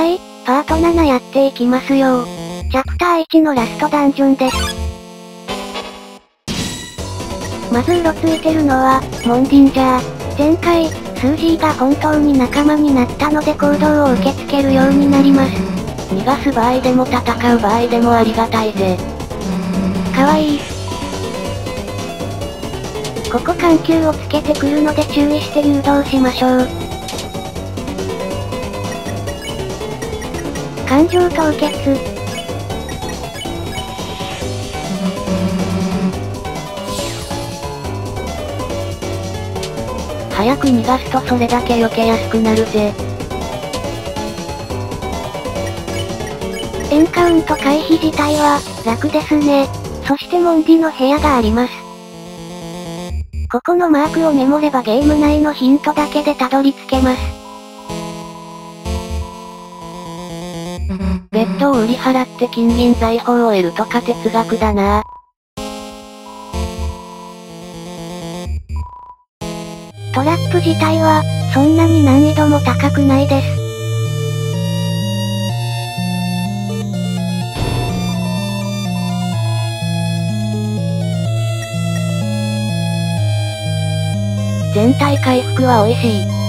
はい、パート7やっていきますよチャプター1のラストダンジョンです。まずうろついてるのは、モンディンジャー。前回、スージーが本当に仲間になったので行動を受け付けるようになります。逃がす場合でも戦う場合でもありがたいぜ。かわいい。ここ緩急をつけてくるので注意して誘導しましょう。感情凍結。早く逃がすとそれだけ避けやすくなるぜ。エンカウント回避自体は、楽ですね。そしてモンディの部屋があります。ここのマークをメモればゲーム内のヒントだけでたどり着けます。ベッドを売り払って金銀財宝を得るとか哲学だなトラップ自体は、そんなに難易度も高くないです。全体回復は美味しい。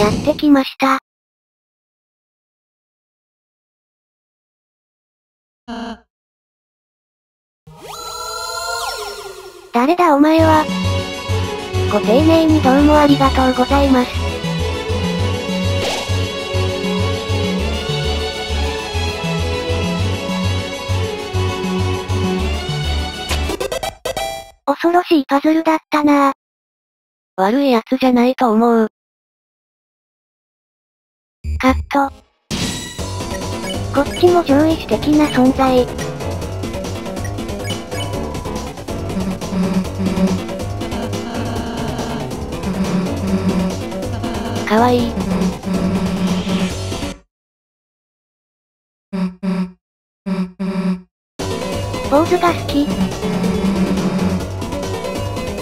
やってきました。誰だお前は。ご丁寧にどうもありがとうございます。恐ろしいパズルだったな悪い奴じゃないと思う。カット。こっちも上位的な存在。かわいい。ポーズが好き。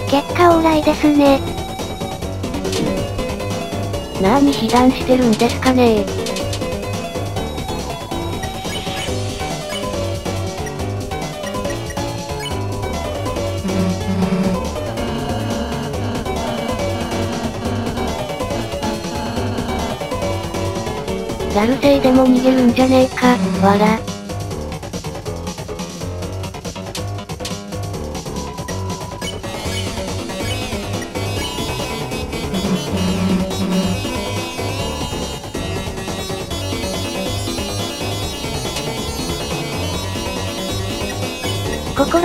結果オーライですね。なーに被弾してるんですかね。ザルセイでも逃げるん。じゃねえか、わら。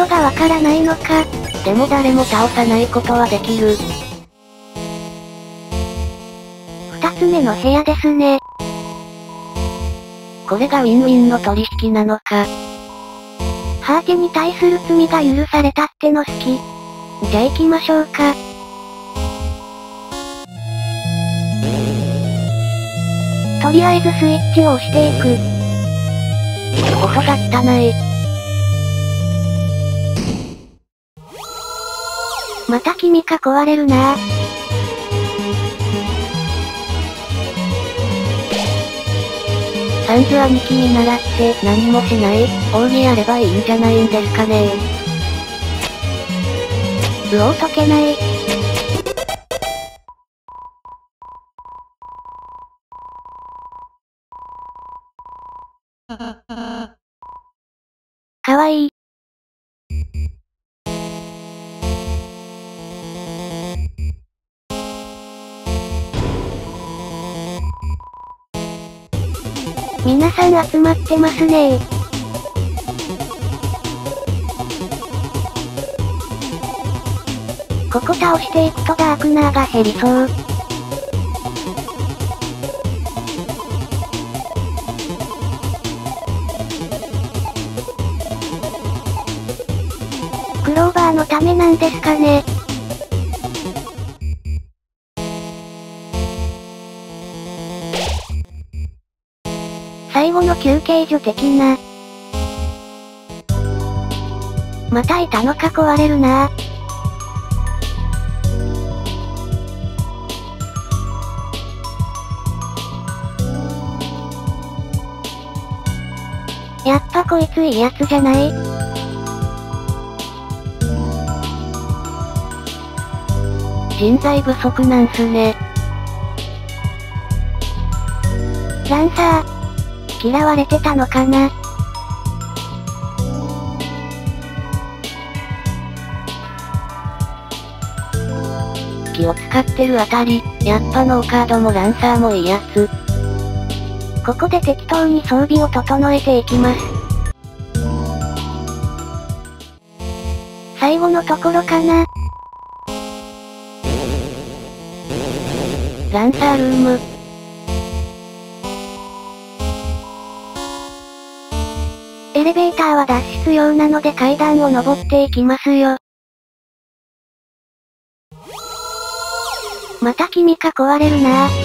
がわからないのか。でも誰も倒さないことはできる。二つ目の部屋ですね。これがウィンウィンの取引なのか。ハーテに対する罪が許されたっての好き。じゃあ行きましょうか。とりあえずスイッチを押していく。遅かったない。また君か壊れるなぁ。サンズ兄貴に習って何もしない、扇やればいいんじゃないんですかねうお解けない。かわいい。皆さん集まってますねここ倒していくとダークナーが減りそう。クローバーのためなんですかね最後の休憩所的な。またいたのか壊れるなやっぱこいついいやつじゃない人材不足なんすね。ランサー、嫌われてたのかな？気を使ってるあたり、やっぱノーカードもランサーもいいやつ。ここで適当に装備を整えていきます。最後のところかなランサールーム。エレベーターは脱出用なので階段を登っていきますよ。また君か壊れるなぁ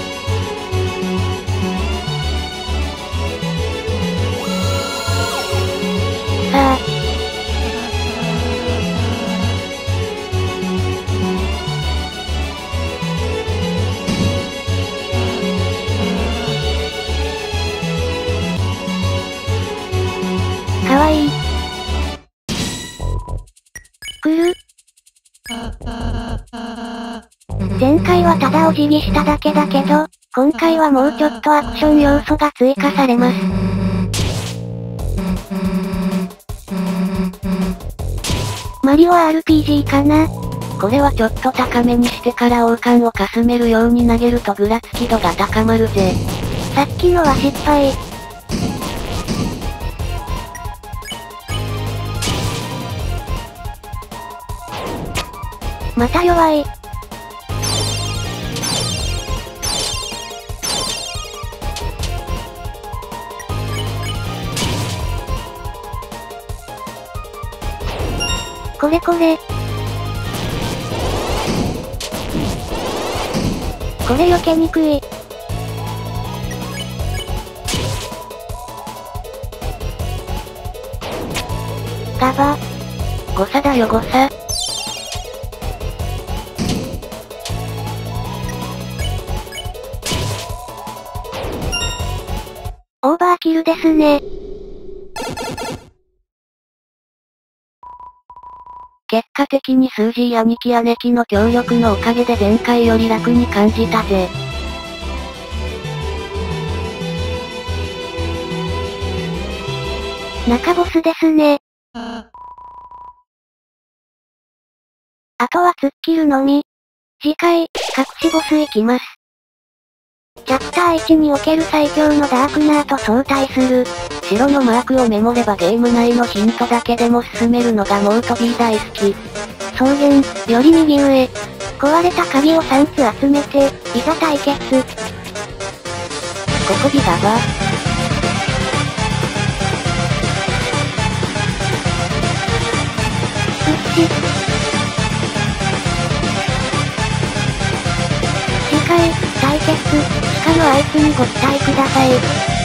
前回はただお辞儀しただけだけど、今回はもうちょっとアクション要素が追加されます。マリオ RPG かな？これはちょっと高めにしてから王冠をかすめるように投げるとぐらつき度が高まるぜ。さっきのは失敗。また弱い。これこれ。これ避けにくい。ガバ。誤差だよ誤差。キルですね。結果的に数字兄貴姉貴の協力のおかげで前回より楽に感じたぜ。中ボスですね。あとは突っ切るのみ。次回、隠しボス行きます。チャプター1における最強のダークナーと相対する。白のマークをメモればゲーム内のヒントだけでも進めるのがモートビー大好き。草原、より右上。壊れた鍵を3つ集めて、いざ対決。ここビガバ。うっし。のあいつにご期待ください。